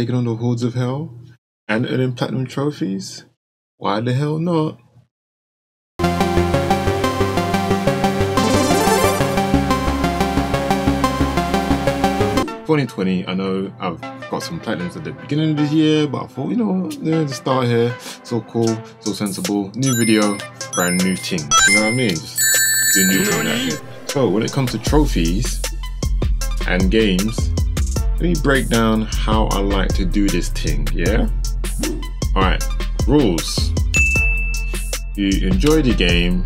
taking on the hordes of hell and earning platinum trophies? Why the hell not? 2020, I know I've got some platinums at the beginning of the year, but I thought, you know, yeah, the start here, so cool, so sensible, new video, brand new thing. You know what I mean? Just do new thing. So when it comes to trophies and games, let me break down how I like to do this thing, yeah? Alright, rules. You enjoy the game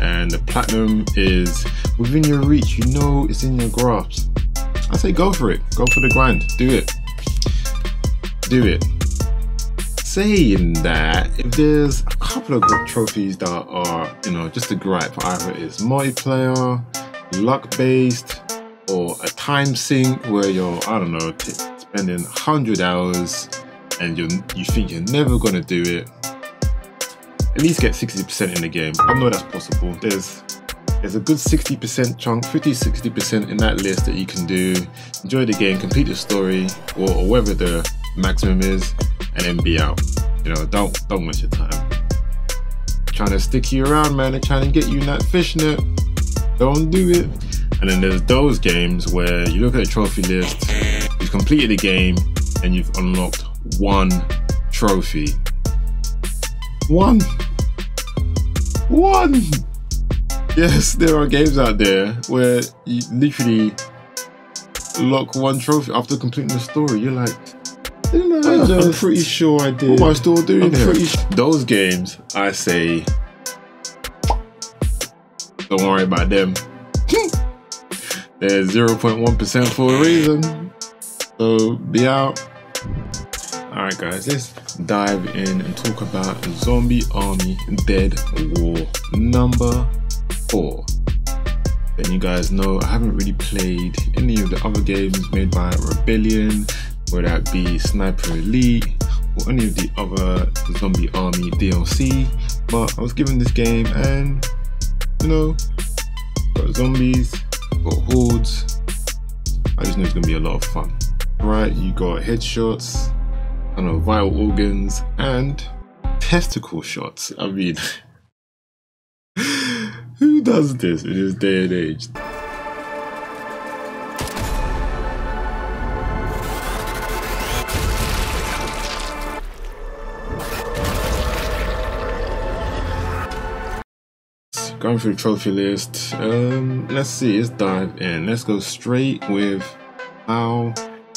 and the platinum is within your reach, you know it's in your grasp I say go for it. Go for the grind. Do it. Do it. Saying that, if there's a couple of trophies that are, you know, just a gripe, either it's multiplayer, luck based, or a time sink where you're, I don't know, spending 100 hours and you you think you're never gonna do it, at least get 60% in the game. I know that's possible. There's there's a good 60% chunk, 50-60% in that list that you can do. Enjoy the game, complete the story, or, or whatever the maximum is, and then be out. You know, don't don't waste your time. Trying to stick you around, man, and trying to get you in that fishnet. Don't do it. And then there's those games where you look at the trophy list, you've completed the game, and you've unlocked one trophy. One. One. Yes, there are games out there where you literally lock one trophy after completing the story. You're like, didn't I just, I'm pretty sure I did. What am I still doing I'm here? Those games, I say, don't worry about them. They're 0.1% for a reason. So be out. Alright guys, let's dive in and talk about Zombie Army Dead War number 4. Then you guys know I haven't really played any of the other games made by Rebellion, whether that be Sniper Elite or any of the other Zombie Army DLC, but I was given this game and, you know, got zombies, got I just know it's gonna be a lot of fun. Right, you got headshots, I know, vital organs, and testicle shots. I mean, Who does this in this day and age? Going through the trophy list, um, let's see, let's dive in. Let's go straight with how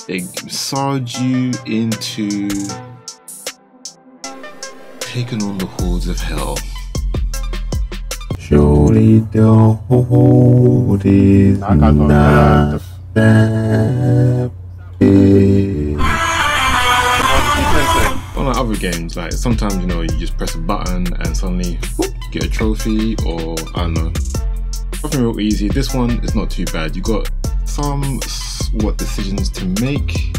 they massage you into taking on the hordes of hell. Surely the hold is not that big. Unlike other games, like sometimes you know you just press a button and suddenly whoop, get a trophy, or I don't know, something real easy. This one is not too bad. You got some what decisions to make,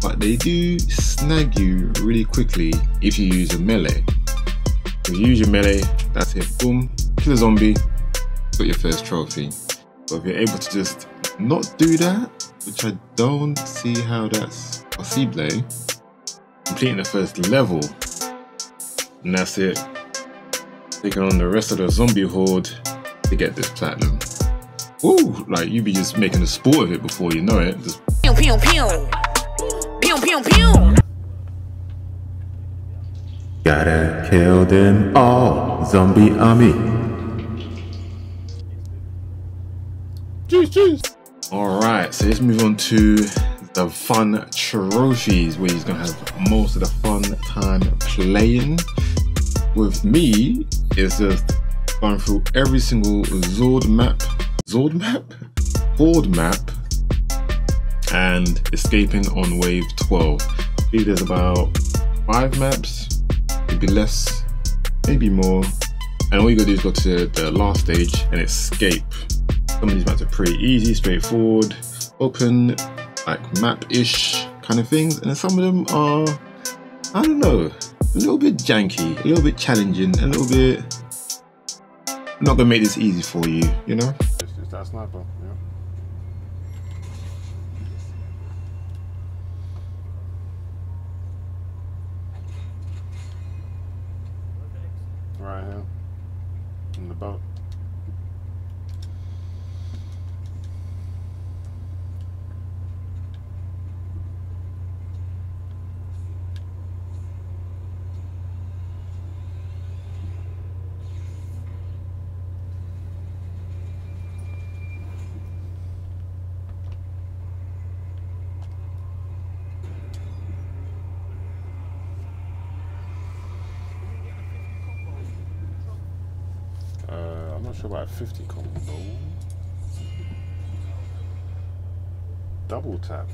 but they do snag you really quickly if you use a melee. If you use your melee, that's it. Boom, kill a zombie, got your first trophy. But if you're able to just not do that, which I don't see how that's possible, completing the first level, and that's it. Taking on the rest of the zombie horde to get this platinum. Ooh, like you be just making a sport of it before you know it. Just pew pew pew. Pew pew pew. Gotta kill them all, zombie army. Alright, so let's move on to the fun trophies where he's gonna have most of the fun time playing. With me, it's just going through every single Zord map, Zord map? Horde map, and escaping on wave 12. I believe there's about five maps, maybe less, maybe more. And all you gotta do is go to the last stage and escape. Some of these maps are pretty easy, straightforward, open, like map-ish kind of things. And some of them are, I don't know, a little bit janky, a little bit challenging, a little bit I'm not gonna make this easy for you, you know? It's, it's that sniper, yeah. Right here, in the boat. Not sure about 50 combo. Double tap.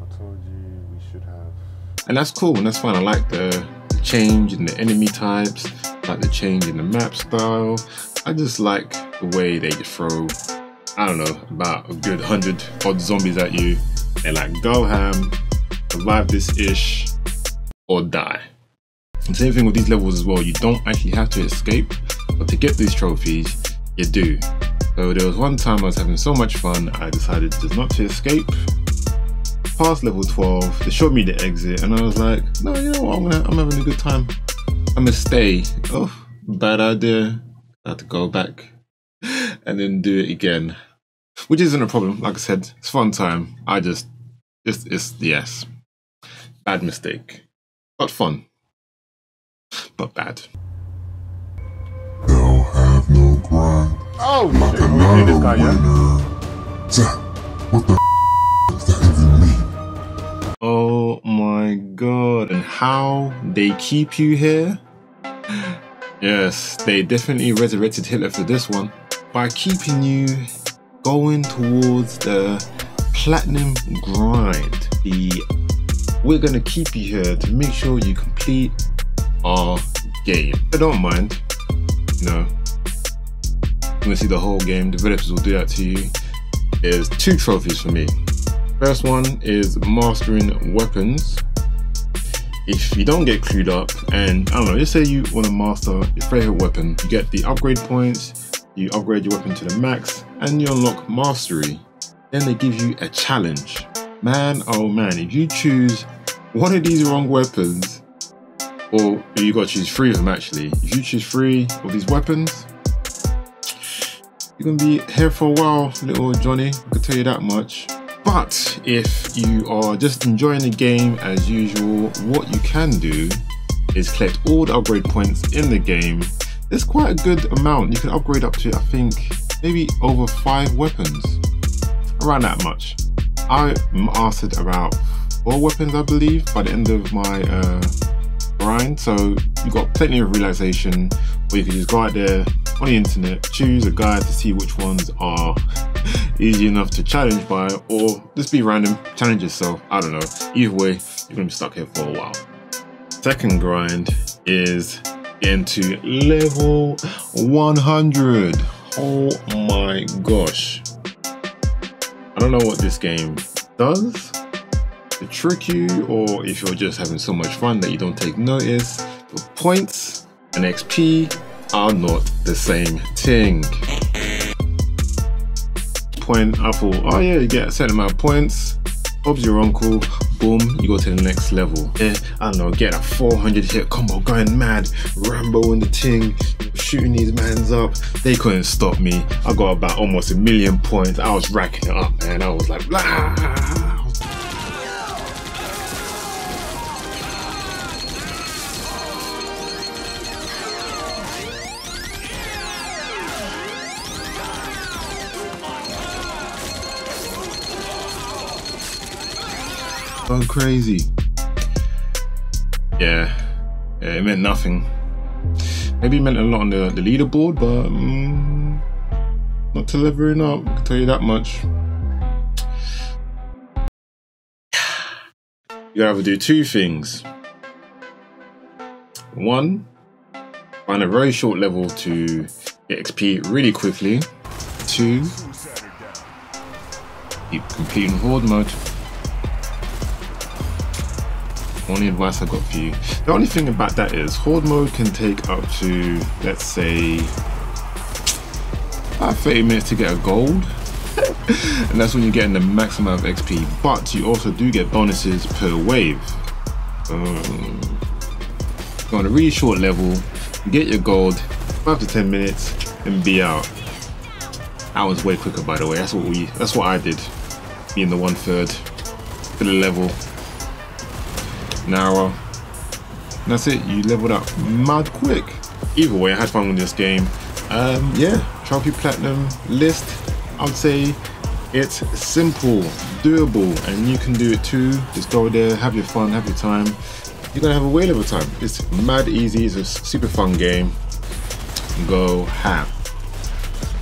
I told you we should have. And that's cool and that's fine. I like the change in the enemy types, like the change in the map style. I just like the way they just throw, I don't know, about a good hundred odd zombies at you. They like go ham, survive this ish, or die. And same thing with these levels as well, you don't actually have to escape, but to get these trophies, you do. So there was one time I was having so much fun, I decided just not to escape. Past level 12, they showed me the exit, and I was like, no, you know what, I'm, gonna, I'm having a good time. I'm gonna stay. Oh, bad idea. I had to go back and then do it again. Which isn't a problem, like I said, it's fun time. I just, it's, it's yes. Bad mistake, but fun but bad. They'll have no grind. Oh Like shit, we another this guy, yeah? winner. Zach, what the does that even mean? Oh my god, and how they keep you here? Yes, they definitely resurrected Hitler for this one by keeping you going towards the platinum grind. The we're gonna keep you here to make sure you complete our game. I don't mind, you know. I'm see the whole game. Developers will do that to you. There's two trophies for me. First one is mastering weapons. If you don't get clued up, and I don't know, just say you want to master your favorite weapon, you get the upgrade points, you upgrade your weapon to the max, and you unlock mastery. Then they give you a challenge. Man, oh man, if you choose one of these wrong weapons, or you got to choose three of them actually. If you choose three of these weapons, you're gonna be here for a while, little Johnny. I can tell you that much. But if you are just enjoying the game as usual, what you can do is collect all the upgrade points in the game. There's quite a good amount. You can upgrade up to, I think, maybe over five weapons. Around that much. I mastered about four weapons, I believe, by the end of my uh, grind. So you've got plenty of realization where you can just go out there on the internet, choose a guide to see which ones are easy enough to challenge by, or just be random, challenge yourself. I don't know. Either way, you're gonna be stuck here for a while. Second grind is into level 100. Oh my gosh. I don't know what this game does to trick you, or if you're just having so much fun that you don't take notice. But points and XP are not the same thing. Point, thought, oh yeah, you get a certain amount of points. Bob's your uncle, boom, you go to the next level. Yeah, I don't know, get a 400 hit combo going mad, Rambo in the ting, shooting these mans up. They couldn't stop me. I got about almost a million points. I was racking it up, man. I was like, blah. Crazy. Yeah, yeah, it meant nothing. Maybe it meant a lot on the, the leaderboard, but mm, not to leveling up. I can tell you that much. You have to do two things. One, find a very short level to get XP really quickly. Two, keep completing horde mode. Only advice I've got for you. The only thing about that is horde mode can take up to let's say about 30 minutes to get a gold. and that's when you're getting the maximum of XP. But you also do get bonuses per wave. Um, go on a really short level, get your gold, five to ten minutes, and be out. That was way quicker, by the way. That's what we. That's what I did. Being the one third to the level. Now, that's it. You leveled up mad quick. Either way, I had fun with this game. Um, yeah, trophy platinum list. I would say it's simple, doable, and you can do it too. Just go there, have your fun, have your time. You're gonna have a whale of a time. It's mad easy. It's a super fun game. Go ham.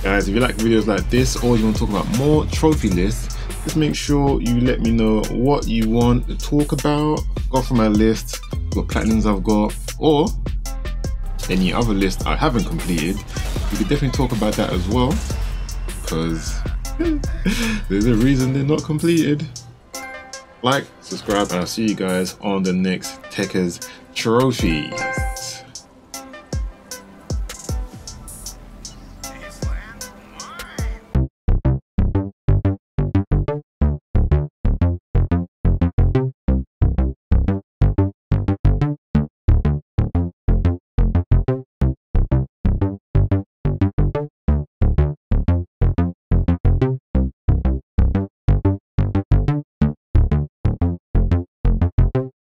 Guys, if you like videos like this or you want to talk about more trophy lists, just make sure you let me know what you want to talk about. Go from my list, what platinums I've got, or any other list I haven't completed. We could definitely talk about that as well, because there's a reason they're not completed. Like, subscribe, and I'll see you guys on the next Tekkers trophies.